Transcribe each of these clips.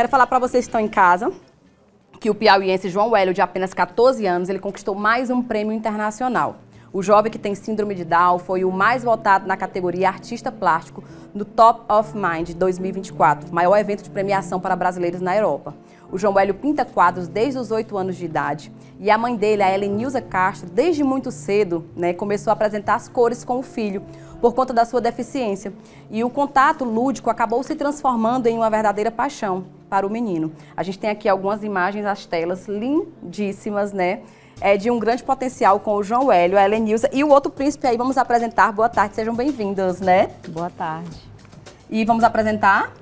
Quero falar para vocês que estão em casa que o piauiense João Hélio, de apenas 14 anos, ele conquistou mais um prêmio internacional. O jovem que tem síndrome de Down foi o mais votado na categoria Artista Plástico no Top of Mind 2024, maior evento de premiação para brasileiros na Europa. O João Hélio pinta quadros desde os 8 anos de idade. E a mãe dele, a Helenilza Castro, desde muito cedo, né, começou a apresentar as cores com o filho, por conta da sua deficiência. E o contato lúdico acabou se transformando em uma verdadeira paixão para o menino. A gente tem aqui algumas imagens às telas lindíssimas, né? É de um grande potencial com o João Hélio, a Helenilza e o outro príncipe aí. Vamos apresentar. Boa tarde, sejam bem-vindos, né? Boa tarde. E vamos apresentar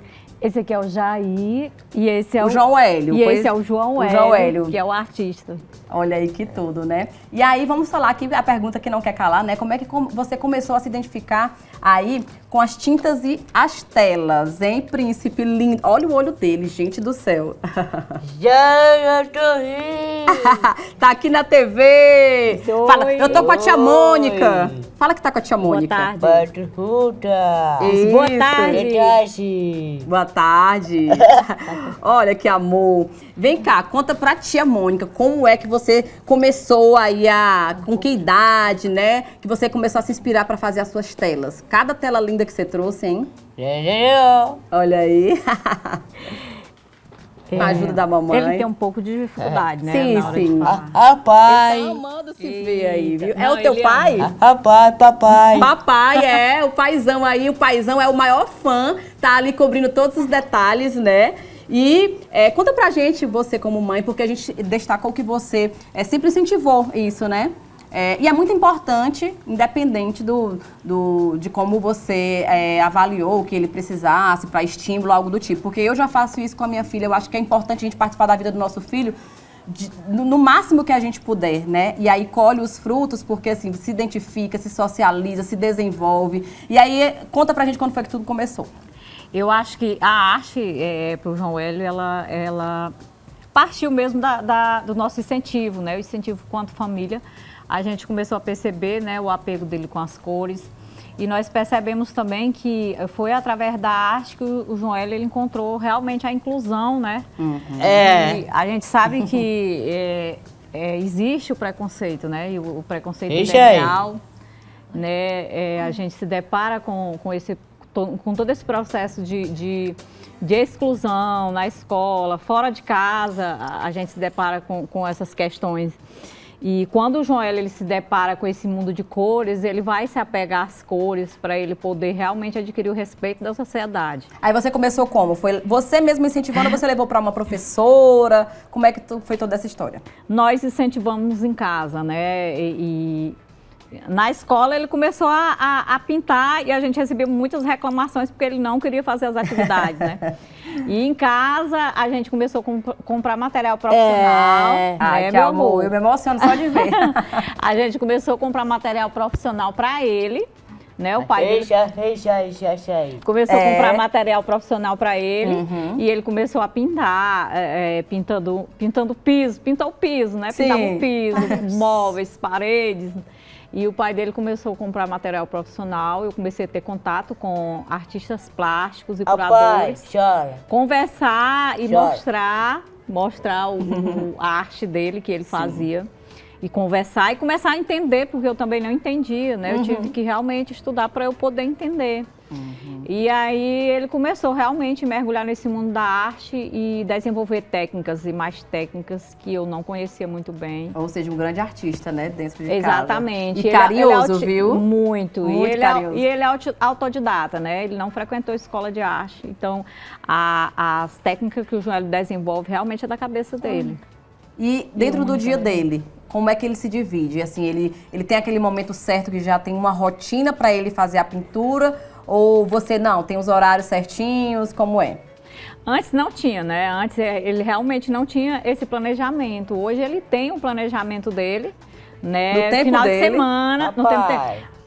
esse aqui é o Jair e esse é o, o João Hélio. E esse é o João, o Hélio, João Hélio, que é o artista. Olha aí que tudo, né? E aí vamos falar aqui a pergunta que não quer calar, né? Como é que você começou a se identificar aí com as tintas e as telas, hein, príncipe lindo? Olha o olho dele, gente do céu. Já, eu tô rindo. tá aqui na TV. Fala, eu tô com a tia Mônica. Fala que tá com a tia Mônica. Boa tarde. Boa tarde. Boa tarde. Boa tarde. Olha que amor. Vem cá, conta pra tia Mônica como é que você começou aí a. com que idade, né? Que você começou a se inspirar para fazer as suas telas. Cada tela linda que você trouxe, hein? Olha aí. Com a ajuda da mamãe. Ele tem um pouco de dificuldade, né? Sim, sim. Papai. Ele tá amando se ver aí, viu? É o teu pai? Papai, papai. Papai, é. O paizão aí, o paizão é o maior fã. Tá ali cobrindo todos os detalhes, né? E é, conta pra gente, você como mãe, porque a gente destacou que você é, sempre incentivou isso, né? É, e é muito importante, independente do, do, de como você é, avaliou o que ele precisasse para estímulo, algo do tipo. Porque eu já faço isso com a minha filha. Eu acho que é importante a gente participar da vida do nosso filho de, no, no, máximo que a gente puder, né? E aí colhe os frutos, porque assim, se identifica, se socializa, se desenvolve. E aí, conta pra gente quando foi que tudo começou. Eu acho que a arte, é, para o João Hélio, ela, ela partiu mesmo da, da, do nosso incentivo, né? O incentivo quanto família a gente começou a perceber né, o apego dele com as cores. E nós percebemos também que foi através da arte que o João Hélio ele encontrou realmente a inclusão, né? Uhum. É. a gente sabe que é, é, existe o preconceito, né? E o, o preconceito Ixi é real. Né? É, a gente se depara com, com, esse, com todo esse processo de, de, de, exclusão na escola, fora de casa, a gente se depara com, com essas questões. E quando o João ele se depara com esse mundo de cores, ele vai se apegar às cores para ele poder realmente adquirir o respeito da sociedade. Aí você começou como? Foi você mesmo incentivando, você levou para uma professora? Como é que foi toda essa história? Nós incentivamos em casa, né? E, e na escola ele começou a, a, a, pintar e a gente recebeu muitas reclamações porque ele não queria fazer as atividades, né? E em casa a gente começou a comp comprar material profissional. É, né, Ai, que meu amor, amor, eu me emociono só de ver. a gente começou a comprar material profissional para ele. Né, o pai dele começou é. a comprar material profissional para ele uhum. e ele começou a pintar, é, é pintando, pintando piso, pintou o piso, né? Sim. Pintava o piso, móveis, paredes. E o pai dele começou a comprar material profissional, eu comecei a ter contato com artistas plásticos e curadores. Chora. Conversar e chora. mostrar, mostrar o, o, a arte dele que ele Sim. fazia e conversar e começar a entender, porque eu também não entendia, né? Eu uhum. tive que realmente estudar para eu poder entender. Uhum. E aí ele começou realmente a mergulhar nesse mundo da arte e desenvolver técnicas e mais técnicas que eu não conhecia muito bem. Ou seja, um grande artista, né, dentro de Exatamente. casa. E carinhoso, ele é, viu? Muito. Muito e ele carinhoso. É, e ele é autodidata, né? Ele não frequentou escola de arte. Então, a, as técnicas que o Joel desenvolve realmente é da cabeça dele. E dentro do dia dele, como é que ele se divide? Assim, ele, ele tem aquele momento certo que já tem uma rotina para ele fazer a pintura ou você não, tem os horários certinhos, como é? Antes não tinha, né? Antes é, ele realmente não tinha esse planejamento. Hoje ele tem um planejamento dele, né? No tempo final dele? de semana, no tempo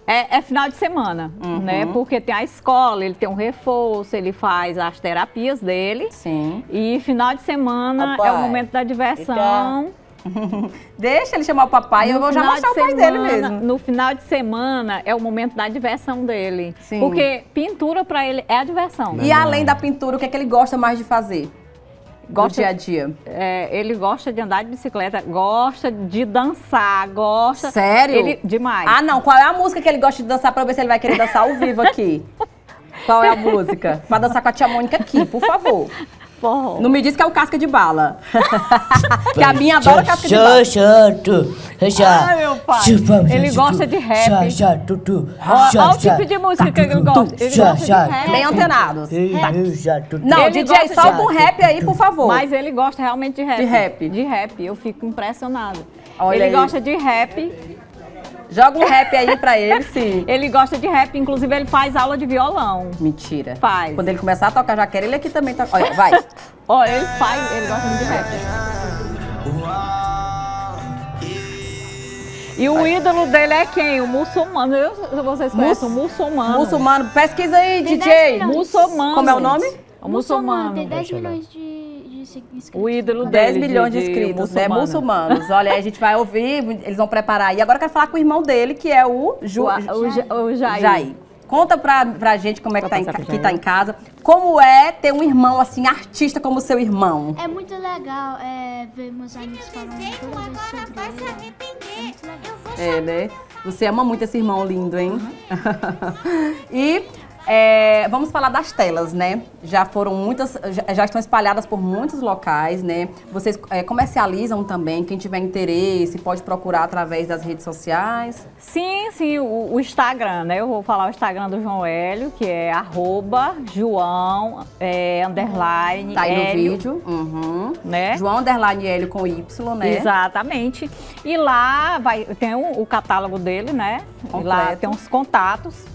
é, é, final de semana, uhum. né? Porque tem a escola, ele tem um reforço, ele faz as terapias dele. Sim. E final de semana é o momento da diversão. Então... Deixa ele chamar o papai e eu vou já mostrar o pai semana, dele mesmo. No final de semana é o momento da diversão dele. Sim. Porque pintura para ele é a diversão. E além da pintura, o que é que ele gosta mais de fazer? gosta, dia a dia? É, ele gosta de andar de bicicleta, gosta de dançar, gosta... Sério? Ele, demais. Ah, não. Qual é a música que ele gosta de dançar pra eu ver se ele vai querer dançar ao vivo aqui? Qual é a música? Pra dançar com a tia Mônica aqui, por favor. Forró. Não me diz que é o casca de bala. que a minha adora casca de bala. Ai, meu pai. Ele gosta de rap. Olha o tipo de música que ele gosta. Ele gosta de rap. Bem antenados. Não, Ele DJ, gosta solta um rap aí, por favor. Mas ele gosta realmente de rap. De rap. De rap. Eu fico impressionada. Olha ele aí. gosta de rap. Joga um rap aí pra ele, sim. Ele gosta de rap. Inclusive, ele faz aula de violão. Mentira. Faz. Quando ele começar a tocar, já quero ele aqui também. To... Olha, vai. Olha, ele faz, ele gosta muito de rap. E o ídolo dele é quem? O muçulmano. Eu, vocês conhecem o muçulmano. Muçulmano. Pesquisa aí, Tem DJ. 10 milhões. Muçulmano. Como é o nome? O muçulmano. Tem 10 milhões de, inscritos. O ídolo 10 dele. milhões de, inscritos, né? muçulmano. Muçulmanos. Olha, a gente vai ouvir, eles vão preparar. E agora eu quero falar com o irmão dele, que é o Ju... O, o, Ja- o Jair. Jair. Conta pra, pra gente como é que tá, em, que tá em casa. Como é ter um irmão, assim, artista como seu irmão? É muito legal é, ver meus amigos falando vez sobre ele. É muito legal. É, né? Você ama muito esse irmão lindo, hein? e é, vamos falar das telas, né? Já foram muitas, já, já estão espalhadas por muitos locais, né? Vocês é, comercializam também. Quem tiver interesse pode procurar através das redes sociais. Sim, sim, o, o Instagram, né? Eu vou falar o Instagram do João Hélio, que é arroba João, é, underline, Tá aí no Hélio, vídeo. Uhum. né? João Underline Hélio com Y, né? Exatamente. E lá vai, tem o, o catálogo dele, né? E lá Completo. tem uns contatos.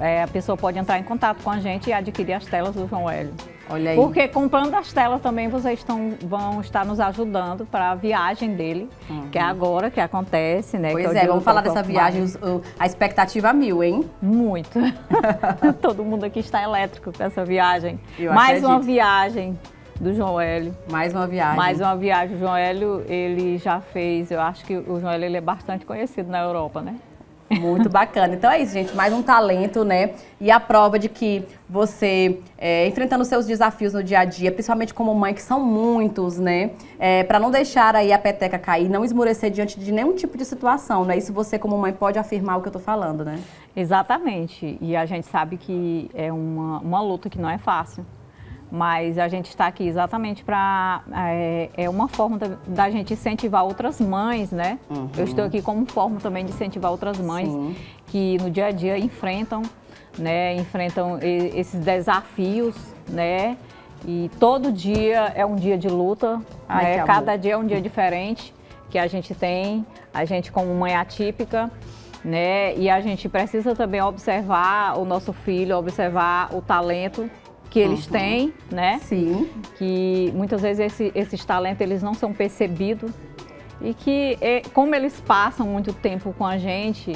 É, a pessoa pode entrar em contato com a gente e adquirir as telas do João Hélio. Olha aí. Porque comprando as telas também vocês estão, vão estar nos ajudando para a viagem dele, que é agora que acontece, né? Pois é, dia vamos falar dessa viagem, o- a expectativa mil, hein? Muito. Todo mundo aqui está elétrico com essa viagem. Eu Mais uma acredito. viagem do João Hélio. Mais uma viagem. Mais uma viagem. O João Hélio, ele já fez, eu acho que o João Hélio ele é bastante conhecido na Europa, né? Muito bacana. Então é isso, gente. Mais um talento, né? E a prova de que você, é, enfrentando seus desafios no dia a dia, principalmente como mãe, que são muitos, né? É, para não deixar aí a peteca cair, não esmorecer diante de nenhum tipo de situação, né? Isso você, como mãe, pode afirmar o que eu tô falando, né? Exatamente. E a gente sabe que é uma, uma luta que não é fácil. Mas a gente está aqui exatamente para. É, é uma forma da, da gente incentivar outras mães, né? Eu estou aqui como forma também de incentivar outras mães Sim. que no dia a dia enfrentam, né? Enfrentam esses desafios, né? E todo dia é um dia de luta, Ai, né? amor. Cada dia é um dia diferente que a gente tem, a gente como mãe atípica, né? E a gente precisa também observar o nosso filho, observar o talento que eles Uhum. têm, né? Sim. Que muitas vezes esse- esses talentos eles não são percebidos e que eh, como eles passam muito tempo com a gente,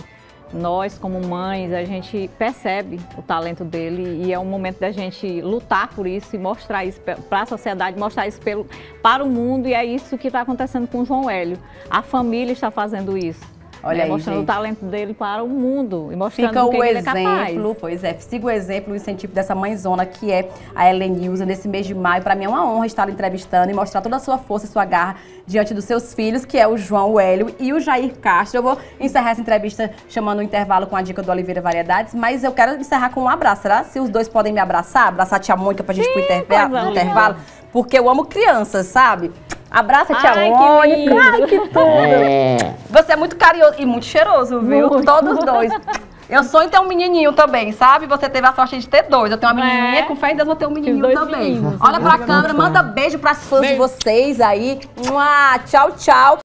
nós como mães a gente percebe o talento dele e é um momento da gente lutar por isso e mostrar isso para a sociedade, mostrar isso pelo, para o mundo e é isso que está acontecendo com o João Hélio. A família está fazendo isso. Olha né? aí, mostrando gente. o talento dele para o mundo e mostrando Fica o o que ele é capaz. exemplo, pois é, siga o exemplo, o incentivo dessa mãezona que é a Ellen Nilza nesse mês de maio. Para mim é uma honra estar entrevistando e mostrar toda a sua força e sua garra diante dos seus filhos, que é o João Hélio e o Jair Castro. Eu vou encerrar essa entrevista chamando o intervalo com a dica do Oliveira Variedades, mas eu quero encerrar com um abraço. Será se os dois podem me abraçar? Abraçar a tia Mônica pra gente ir pro interva- coisa no linda. intervalo? Porque eu amo crianças, sabe? Abraça a tia Ai, que Mônica. lindo. Ai, que tudo. Você é muito carinhoso e muito cheiroso, viu? Muito. Todos dois. Eu sonho em ter um menininho também, sabe? Você teve a sorte de ter dois. Eu tenho uma é? menininha, com fé em Deus vou ter um menininho também. meninos. Olha pra câmera, manda beijo pras fãs de vocês aí. Mua, Tchau, tchau.